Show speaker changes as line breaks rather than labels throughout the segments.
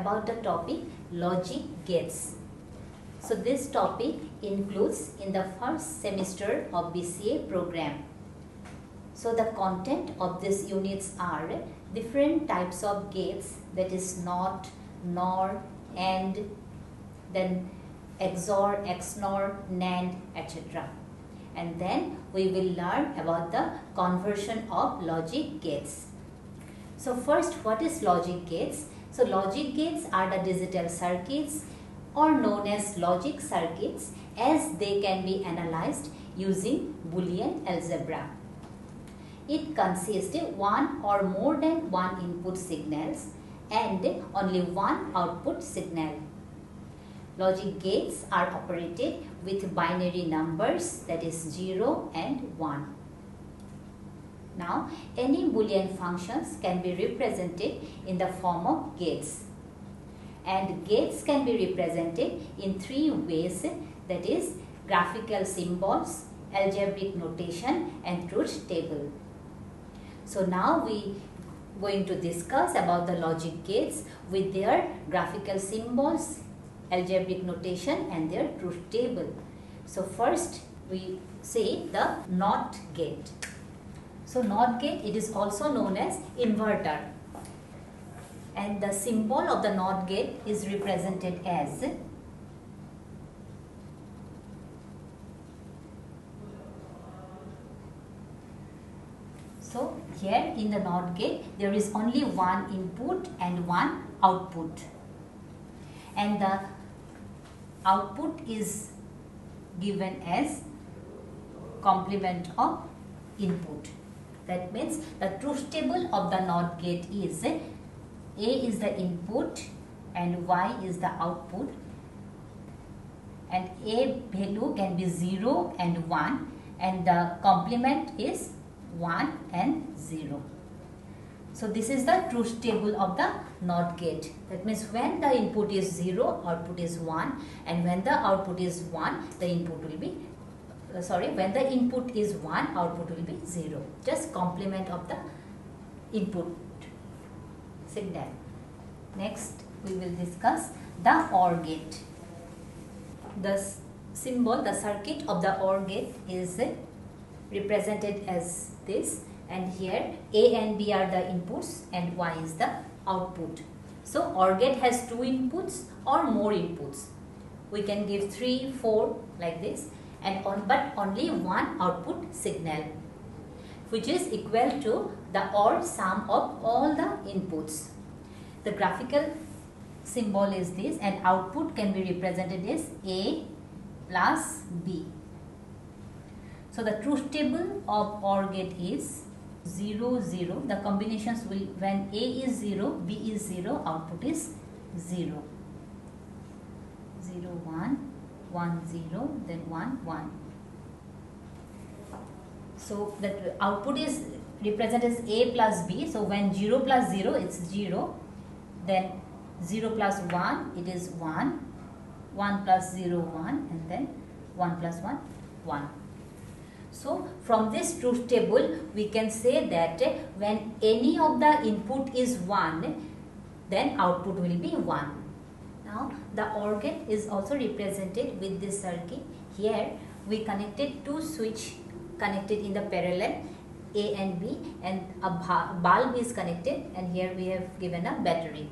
about the topic logic gates. So this topic includes in the first semester of BCA program. So the content of these units are different types of gates that is NOT, NOR, AND, then XOR, XNOR, NAND, etc. And then we will learn about the conversion of logic gates. So first what is logic gates? So logic gates are the digital circuits or known as logic circuits as they can be analyzed using Boolean algebra. It consists of one or more than one input signals and only one output signal. Logic gates are operated with binary numbers that is 0 and 1. Now, any boolean functions can be represented in the form of gates. And gates can be represented in three ways that is graphical symbols, algebraic notation and truth table. So now we going to discuss about the logic gates with their graphical symbols, algebraic notation and their truth table. So first we say the NOT gate. So NOT gate it is also known as inverter and the symbol of the NOT gate is represented as So here in the NOT gate there is only one input and one output and the output is given as complement of input. That means the truth table of the NOT gate is A is the input and Y is the output and A value can be 0 and 1 and the complement is 1 and 0. So this is the truth table of the NOT gate. That means when the input is 0, output is 1 and when the output is 1, the input will be, uh, sorry, when the input is 1, output will be 0. Just complement of the input signal. Next we will discuss the OR gate. The symbol, the circuit of the OR gate is represented as this and here A and B are the inputs and Y is the output. So OR gate has two inputs or more inputs. We can give 3, 4 like this and on but only one output signal which is equal to the OR sum of all the inputs. The graphical symbol is this and output can be represented as A plus B. So the truth table of OR gate is 0, 0. The combinations will, when A is 0, B is 0, output is 0. 0, 1, 1, 0, then 1, 1. So the output is represented as A plus B. So when 0 plus 0, it's 0. Then 0 plus 1, it is 1. 1 plus 0, 1 and then 1 plus 1, 1. So from this truth table we can say that when any of the input is 1 then output will be 1. Now the OR gate is also represented with this circuit. Here we connected two switch connected in the parallel A and B and a bulb is connected and here we have given a battery.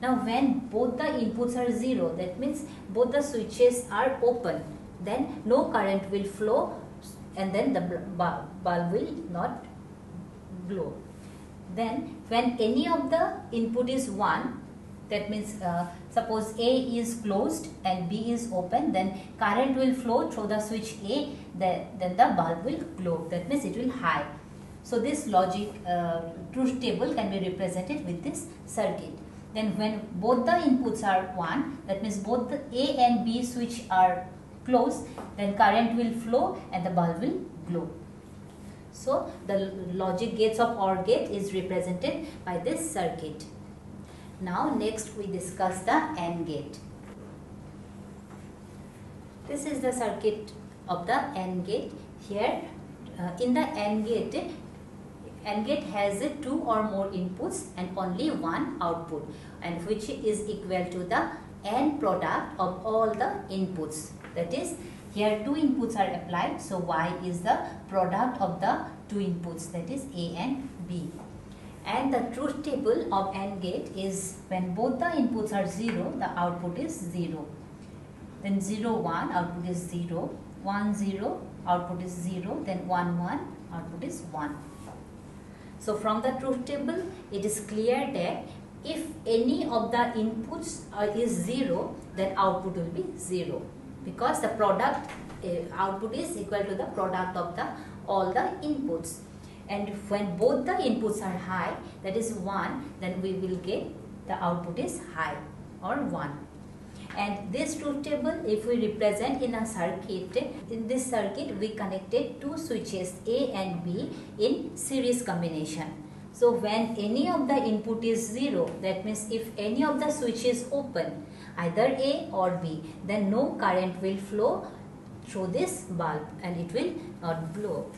Now when both the inputs are 0 that means both the switches are open then no current will flow and then the bulb will not glow. Then when any of the input is 1 that means uh, suppose A is closed and B is open then current will flow through the switch A the, then the bulb will glow that means it will high. So this logic uh, truth table can be represented with this circuit. Then when both the inputs are 1 that means both the A and B switch are closed then current will flow and the bulb will glow. So the logic gates of OR gate is represented by this circuit. Now next we discuss the AND gate. This is the circuit of the AND gate. Here uh, in the AND gate AND gate has two or more inputs and only one output and which is equal to the AND product of all the inputs. That is here two inputs are applied so Y is the product of the two inputs that is A and B. And the truth table of AND gate is when both the inputs are 0 the output is 0. Then 0 1 output is 0, 1 0 output is 0 then 1 1 output is 1. So from the truth table it is clear that if any of the inputs is 0 then output will be 0 because the product uh, output is equal to the product of the all the inputs and when both the inputs are high that is 1 then we will get the output is high or 1 and this truth table if we represent in a circuit in this circuit we connected two switches A and B in series combination. So when any of the input is 0 that means if any of the switch is open either A or B then no current will flow through this bulb and it will not blow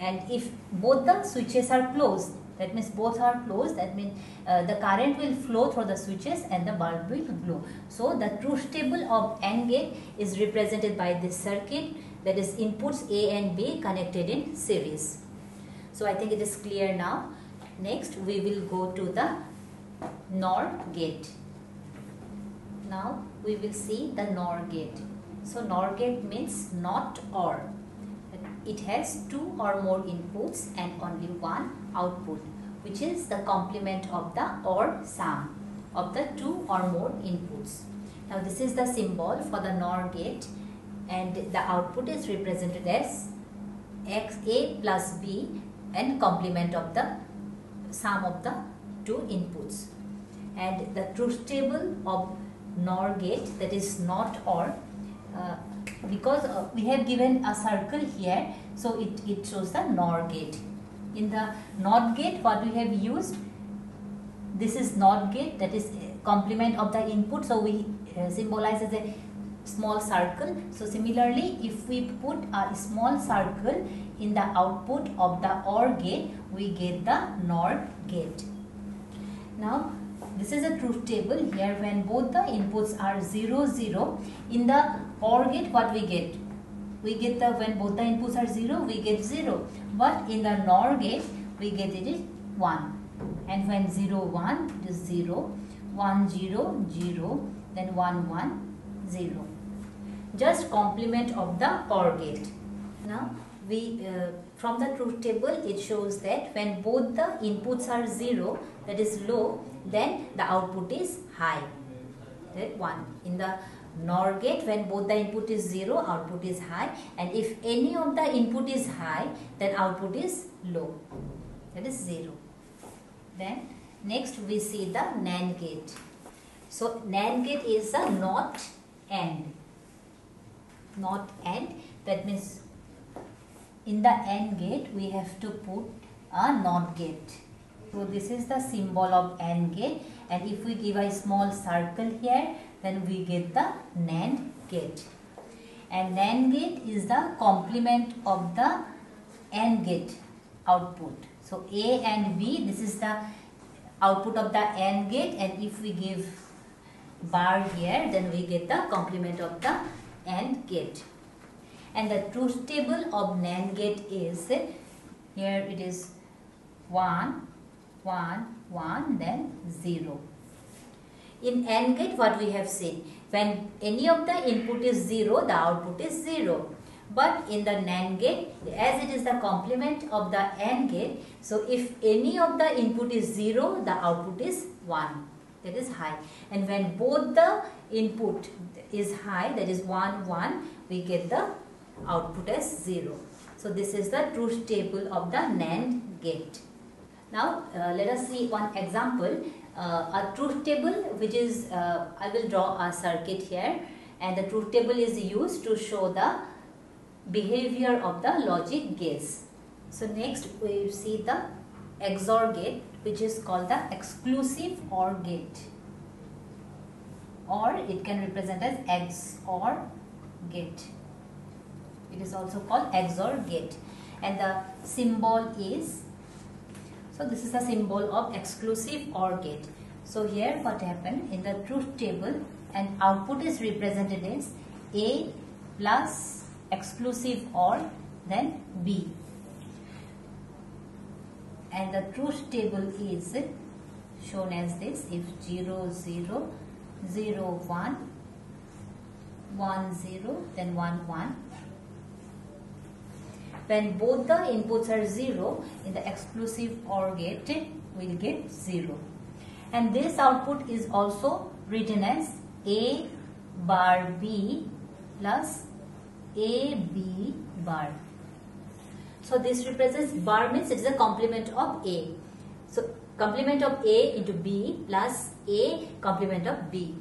and if both the switches are closed that means both are closed that means uh, the current will flow through the switches and the bulb will glow. So the truth table of AND gate is represented by this circuit that is inputs A and B connected in series. So I think it is clear now. Next we will go to the NOR gate. Now we will see the NOR gate. So NOR gate means not or it has two or more inputs and only one output which is the complement of the or sum of the two or more inputs. Now this is the symbol for the NOR gate and the output is represented as x a plus b and complement of the sum of the two inputs and the truth table of NOR gate that is not or uh, because uh, we have given a circle here so it, it shows the NOR gate. In the NOT gate what we have used this is NOT gate that is complement of the input so we uh, symbolize as a small circle. So similarly if we put a small circle in the output of the OR gate we get the NOR gate. Now this is a truth table here when both the inputs are 0 0 in the OR gate what we get? We get the when both the inputs are 0 we get 0 but in the NOR gate we get it is 1 and when 0 1 it is 0 1 0 0 then 1 1 0 just complement of the OR gate. Now we uh, from the truth table it shows that when both the inputs are 0 that is low then the output is high. That 1 in the NOR gate when both the input is 0 output is high. And if any of the input is high then output is low. That is 0 then next we see the NAND gate. So NAND gate is a not AND not AND that means in the AND gate we have to put a NOT gate. So this is the symbol of AND gate. And if we give a small circle here then we get the NAND gate. And NAND gate is the complement of the AND gate output. So A and B, this is the output of the AND gate and if we give bar here, then we get the complement of the AND gate. And the truth table of NAND gate is, here it is 1, 1, 1, then 0. In AND gate what we have seen, when any of the input is 0, the output is 0. But in the NAND gate, as it is the complement of the AND gate, so if any of the input is 0, the output is 1. That is high. And when both the input is high, that is 1, 1, we get the output as 0. So this is the truth table of the NAND gate. Now uh, let us see one example a truth table which is uh, I will draw a circuit here and the truth table is used to show the behavior of the logic gates. So next we see the XOR gate which is called the exclusive OR gate or it can represent as XOR gate. It is also called XOR gate and the symbol is So this is the symbol of exclusive OR gate. So here what happened in the truth table and output is represented as A plus exclusive OR then B. And the truth table is shown as this if 0, 0, 0, 1, 1, 0 then 1, 1 when both the inputs are 0, in the exclusive OR gate, we'll get 0. And this output is also written as A bar B plus AB bar. So this represents bar means it is a complement of A. So complement of A into B plus A complement of B.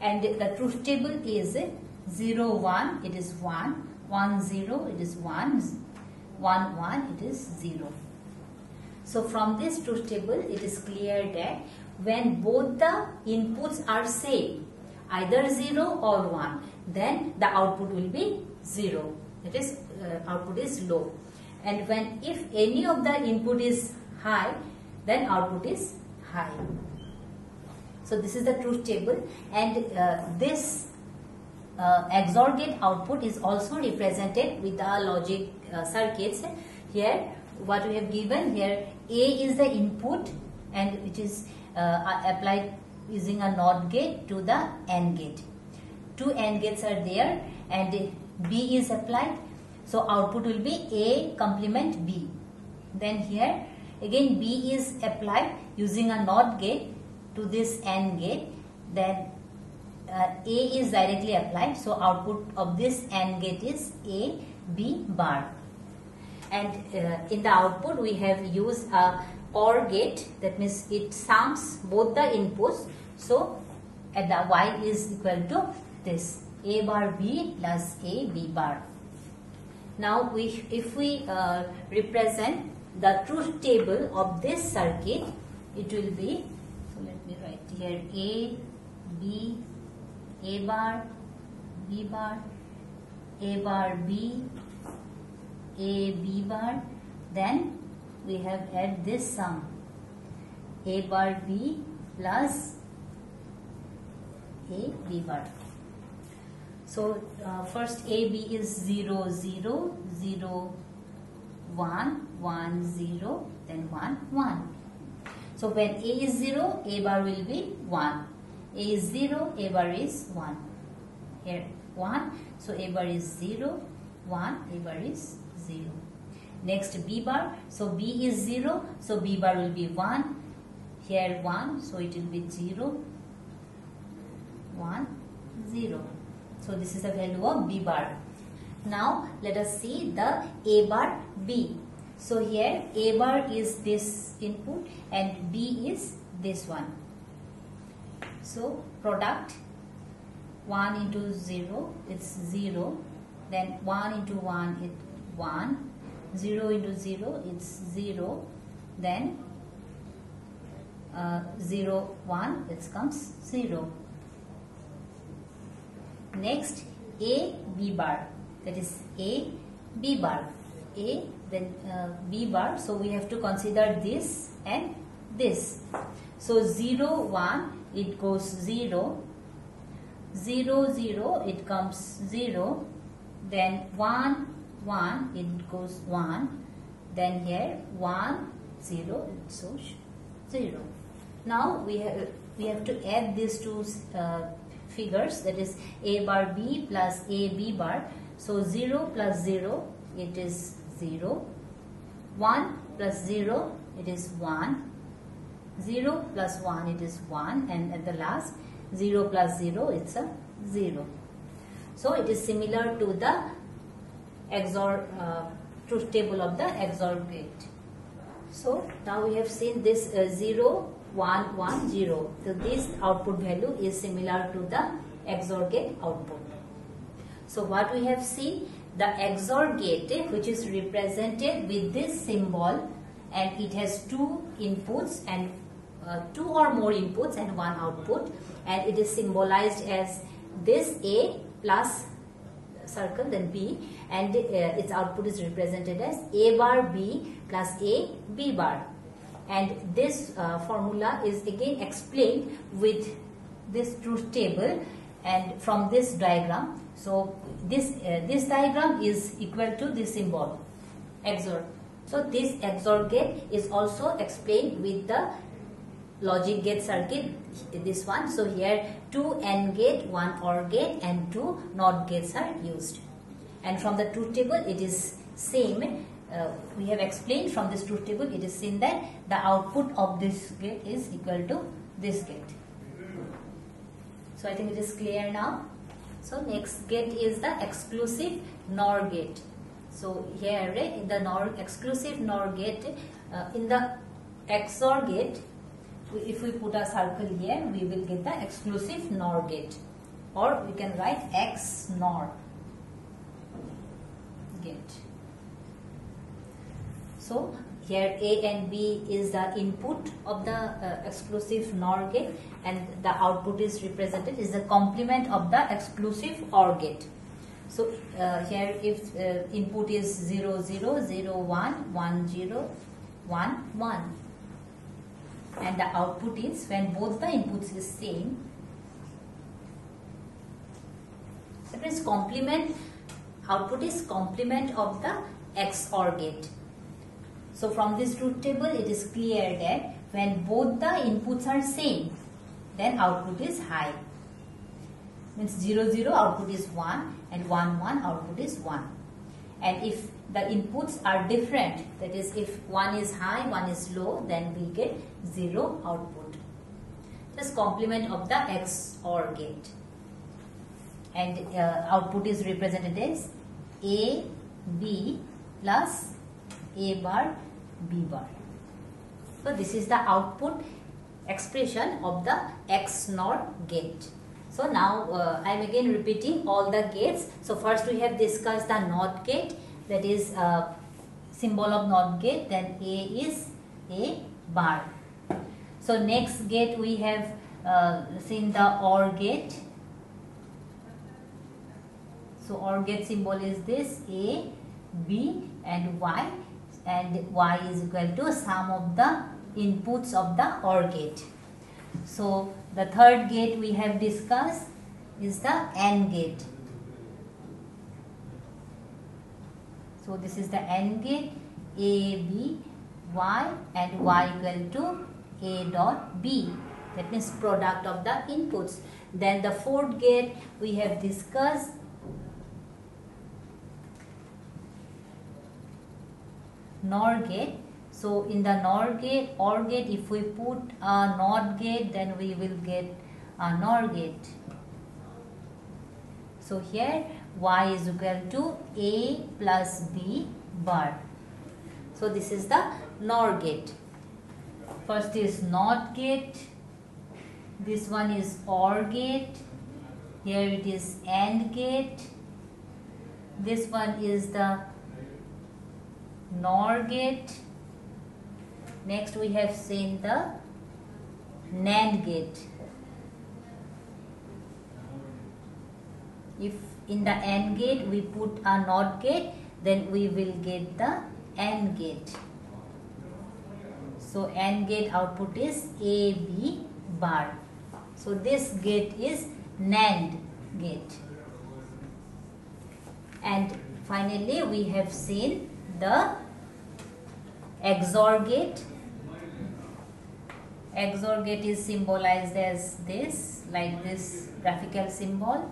And the truth table is 0, 1, it is 1 1 0 it is 1 1 1 it is 0 so from this truth table it is clear that when both the inputs are same either 0 or 1 then the output will be 0 that is uh, output is low. And when if any of the input is high then output is high. So this is the truth table and uh, this uh, XOR gate output is also represented with the logic uh, circuits. Here what we have given here A is the input and which is uh, applied using a NOT gate to the AND gate. Two AND gates are there and B is applied. So output will be A complement B. Then here again B is applied using a NOT gate to this AND gate. Then uh, A is directly applied. So output of this AND gate is A, B bar. And uh, in the output we have used a OR gate that means it sums both the inputs. So at the Y is equal to this A bar B plus A B bar. Now we, if we uh, represent the truth table of this circuit, it will be, so let me write here A, B, a bar, B bar, A bar B, A B bar. Then we have add this sum A bar B plus A B bar. So uh, first A B is 0 0 0 1 1 0 then 1 1. So when A is 0 A bar will be 1 a is 0, A bar is 1. Here 1, so A bar is 0, 1, A bar is 0. Next B bar, so B is 0, so B bar will be 1. Here 1, so it will be 0, 1, 0. So this is the value of B bar. Now let us see the A bar B. So here A bar is this input and B is this one. So product 1 into 0 it's 0 then 1 into 1 it 1 0 into 0 it's 0 then uh, 0 1 it comes 0 next a b bar. That is a b bar. A then uh, b bar. So we have to consider this and this. So 0 1 it goes 0 0 0 it comes 0 then 1 1 it goes 1 then here 1 0 it goes 0 now we have we have to add these two uh, figures that is a bar b plus a b bar. So 0 plus 0 it is 0 1 plus 0 it is 1 0 plus 1 it is 1 and at the last 0 plus 0 it's a 0. So it is similar to the XOR uh, truth table of the XOR gate. So now we have seen this uh, 0, 1, 1, 0. So this output value is similar to the XOR gate output. So what we have seen the XOR gate which is represented with this symbol and it has two inputs and uh, two or more inputs and one output and it is symbolized as this A plus circle then B and uh, its output is represented as A bar B plus A B bar. And this uh, formula is again explained with this truth table and from this diagram. So this uh, this diagram is equal to this symbol XOR so this XOR gate is also explained with the logic gate circuit this one. So here two AND gate one OR gate and two NOT gates are used. And from the truth table it is same. Uh, we have explained from this truth table it is seen that the output of this gate is equal to this gate. So I think it is clear now. So next gate is the exclusive NOR gate. So here in the NOR exclusive NOR gate uh, in the XOR gate if we put a circle here, we will get the exclusive NOR gate or we can write X NOR gate. So here A and B is the input of the uh, exclusive NOR gate and the output is represented is the complement of the exclusive OR gate. So uh, here if uh, input is 0, 0, 0, 1, 1, 0, 1, 1 and the output is when both the inputs is same that means complement output is complement of the XOR gate. So from this truth table it is clear that when both the inputs are same then output is high. Means 0 0 output is 1 and 1 1 output is 1 and if the inputs are different that is if one is high one is low then we get zero output. This complement of the XOR gate and uh, output is represented as A B plus A bar B bar. So this is the output expression of the XNOR gate so now uh, I am again repeating all the gates so first we have discussed the NOT gate that is a symbol of NOT gate then A is a bar. So next gate we have uh, seen the OR gate. So OR gate symbol is this A, B and Y and Y is equal to sum of the inputs of the OR gate. So the third gate we have discussed is the AND gate. So this is the AND gate A, B, Y and Y equal to A dot B. That means product of the inputs. Then the fourth gate we have discussed NOR gate. So in the NOR gate, OR gate, if we put a NOT gate, then we will get a NOR gate. So here y is equal to a plus b bar. So this is the NOR gate. First is NOT gate. This one is OR gate. Here it is AND gate. This one is the NOR gate. Next we have seen the NAND gate. If in the AND gate we put a NOT gate then we will get the AND gate. So AND gate output is AB bar. So this gate is NAND gate. And finally we have seen the XOR gate. XOR gate is symbolized as this like this graphical symbol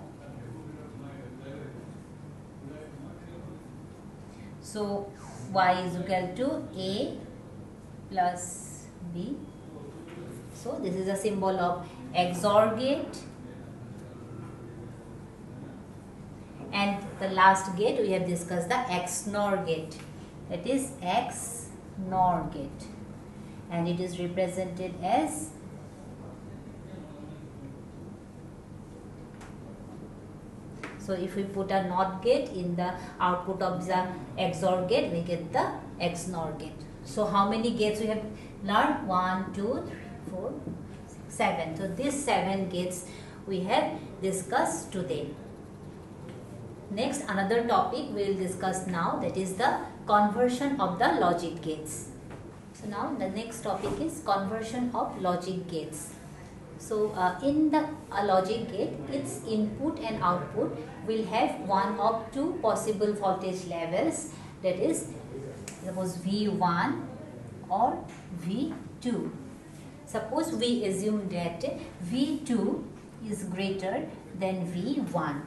So y is equal to a plus b. So this is a symbol of XOR gate. And the last gate we have discussed the XNOR gate. That is XNOR gate. And it is represented as So if we put a NOT gate in the output of the XOR gate, we get the XNOR gate. So how many gates we have learned? 1, 2, 3, 4, 7. So these 7 gates we have discussed today. Next another topic we will discuss now that is the conversion of the logic gates. So now the next topic is conversion of logic gates. So uh, in the uh, logic gate its input and output will have one of two possible voltage levels that is suppose V1 or V2. Suppose we assume that V2 is greater than V1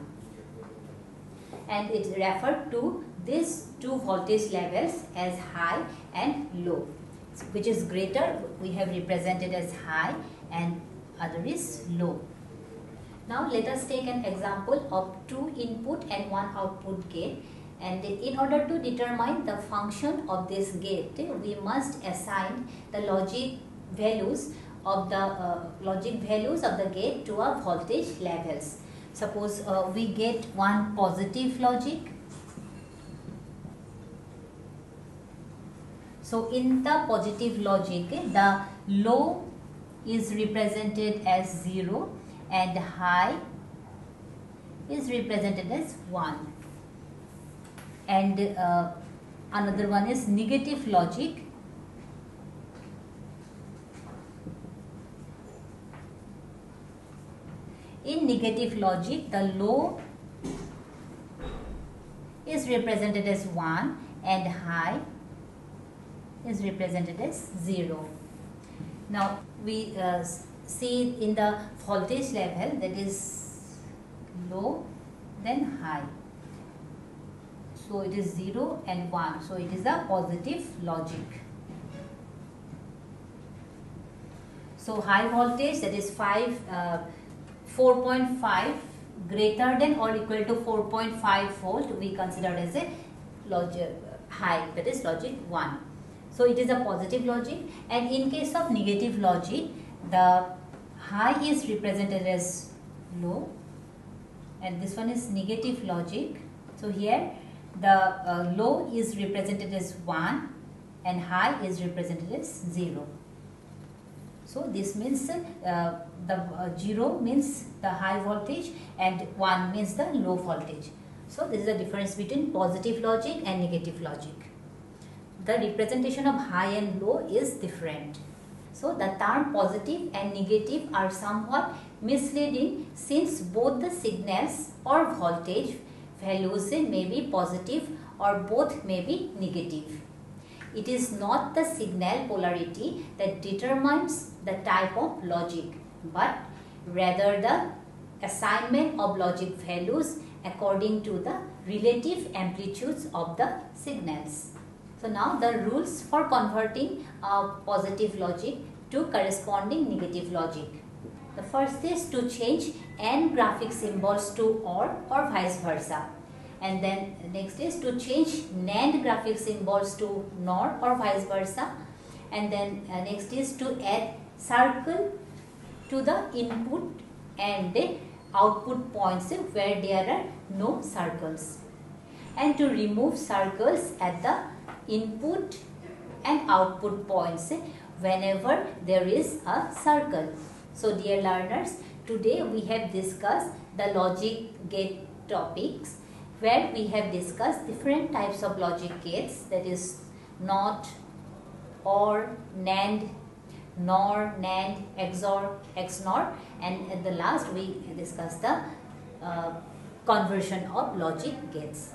and it referred to these two voltage levels as high and low which is greater we have represented as high and other is low. Now let us take an example of two input and one output gate and in order to determine the function of this gate we must assign the logic values of the uh, logic values of the gate to our voltage levels. Suppose uh, we get one positive logic. So in the positive logic, the low is represented as 0 and high is represented as 1. And uh, another one is negative logic In negative logic, the low is represented as 1 and high is represented as 0. Now, we uh, see in the voltage level that is low then high. So, it is 0 and 1. So, it is a positive logic. So, high voltage that is 5 uh, 4.5 greater than or equal to 4.5 volt we consider as a logic high that is logic 1. So it is a positive logic and in case of negative logic the high is represented as low and this one is negative logic. So here the uh, low is represented as 1 and high is represented as 0. So this means uh, the uh, 0 means the high voltage and 1 means the low voltage. So this is the difference between positive logic and negative logic. The representation of high and low is different. So the term positive and negative are somewhat misleading since both the signals or voltage values may be positive or both may be negative. It is not the signal polarity that determines the type of logic but rather the assignment of logic values according to the relative amplitudes of the signals. So now the rules for converting a positive logic to corresponding negative logic. The first is to change AND graphic symbols to OR or vice versa. And then next is to change NAND graphic symbols to NOR or vice versa. And then uh, next is to add circle to the input and the output points where there are no circles. And to remove circles at the input and output points whenever there is a circle. So dear learners, today we have discussed the logic gate topics where we have discussed different types of logic gates that is NOT, OR, NAND, NOR, NAND, XOR, XNOR and at the last we discussed the uh, conversion of logic gates.